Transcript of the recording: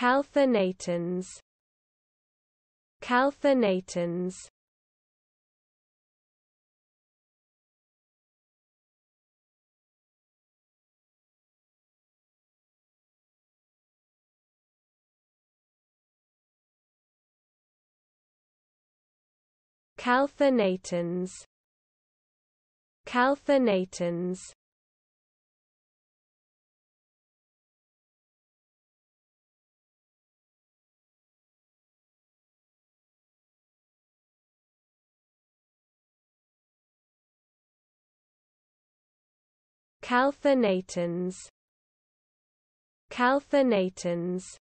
Calthanatans Calthanatans Calthanatans Calthanatans